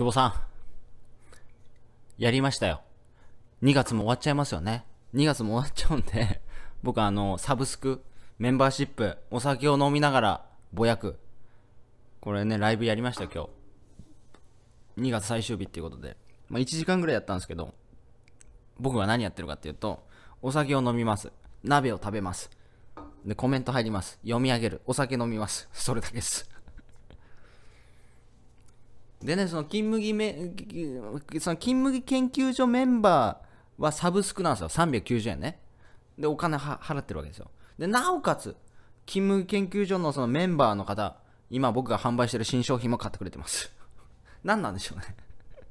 久保さん。やりましたよ。2月も終わっちゃいますよね。2月も終わっちゃうんで、僕あの、サブスク、メンバーシップ、お酒を飲みながら、ぼやく。これね、ライブやりました今日。2月最終日っていうことで。まあ1時間ぐらいやったんですけど、僕は何やってるかっていうと、お酒を飲みます。鍋を食べます。で、コメント入ります。読み上げる。お酒飲みます。それだけです。でね、その金麦め、その金麦研究所メンバーはサブスクなんですよ。390円ね。で、お金は払ってるわけですよ。で、なおかつ、金麦研究所のそのメンバーの方、今僕が販売してる新商品も買ってくれてます。何なんでしょうね。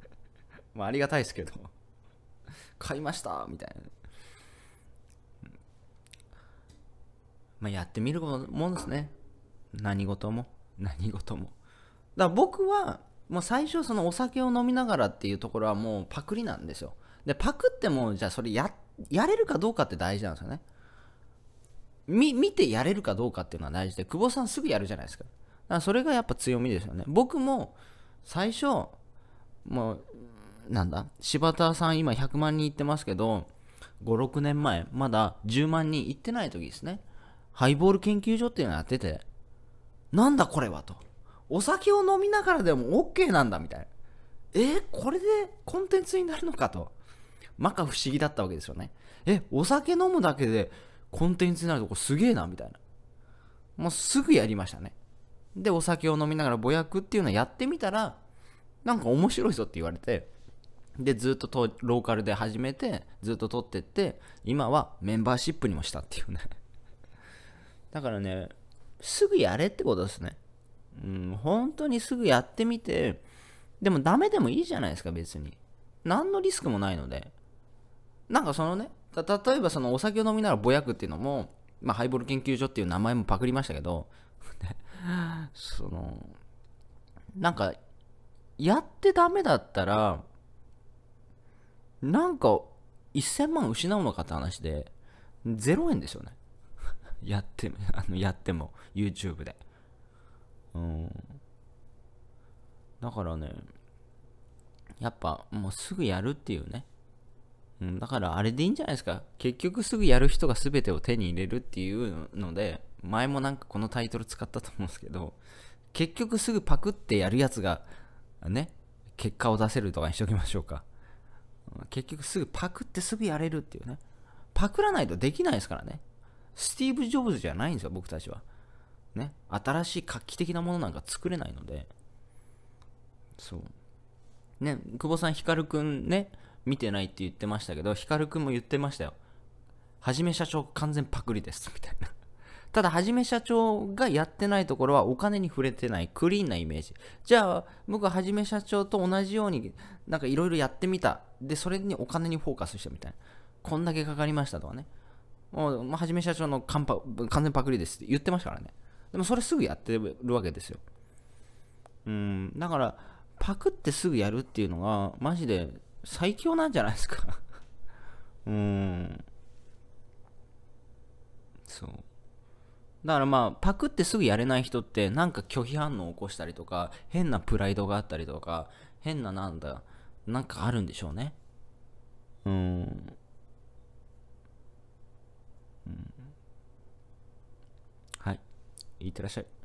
まあ、ありがたいですけど。買いましたみたいな。まあ、やってみるもんですね。何事も。何事も。だから僕は、もう最初そのお酒を飲みながらっていうところはもうパクリなんですよ。で、パクっても、じゃあそれや、やれるかどうかって大事なんですよね。み、見てやれるかどうかっていうのは大事で、久保さんすぐやるじゃないですか。だからそれがやっぱ強みですよね。僕も最初、もう、なんだ、柴田さん今100万人いってますけど、5、6年前、まだ10万人いってない時ですね。ハイボール研究所っていうのやってて、なんだこれはと。お酒を飲みながらでも OK なんだみたいな。えーこれでコンテンツになるのかと。まか不思議だったわけですよね。え、お酒飲むだけでコンテンツになるとこすげえなみたいな。もうすぐやりましたね。で、お酒を飲みながらぼやくっていうのやってみたら、なんか面白いぞって言われて、で、ずっととローカルで始めて、ずっと撮ってって、今はメンバーシップにもしたっていうね。だからね、すぐやれってことですね。うん、本当にすぐやってみて、でもダメでもいいじゃないですか、別に。何のリスクもないので。なんかそのね、例えばそのお酒を飲みながらぼやくっていうのも、まあ、ハイボール研究所っていう名前もパクりましたけど、その、なんか、やってダメだったら、なんか、1000万失うのかって話で、0円ですよね。やって、あの、やっても、YouTube で。うん。だからね、やっぱもうすぐやるっていうね。うん、だからあれでいいんじゃないですか。結局すぐやる人が全てを手に入れるっていうので、前もなんかこのタイトル使ったと思うんですけど、結局すぐパクってやるやつが、ね、結果を出せるとかにしておきましょうか。結局すぐパクってすぐやれるっていうね。パクらないとできないですからね。スティーブ・ジョブズじゃないんですよ、僕たちは。ね。新しい画期的なものなんか作れないので。そう。ね、久保さん、ヒカルくんね、見てないって言ってましたけど、ヒカルくんも言ってましたよ。はじめ社長完全パクリです、みたいな。ただ、はじめ社長がやってないところはお金に触れてない、クリーンなイメージ。じゃあ、僕ははじめ社長と同じように、なんかいろいろやってみた。で、それにお金にフォーカスしたみたいな。こんだけかかりましたとかね。もう、はじめ社長の完パ完全パクリですって言ってましたからね。でもそれすぐやってるわけですよ。うん、だから、パクってすぐやるっていうのが、マジで最強なんじゃないですか。うん。そう。だからまあ、パクってすぐやれない人って、なんか拒否反応を起こしたりとか、変なプライドがあったりとか、変ななんだ、なんかあるんでしょうね。うん。うん、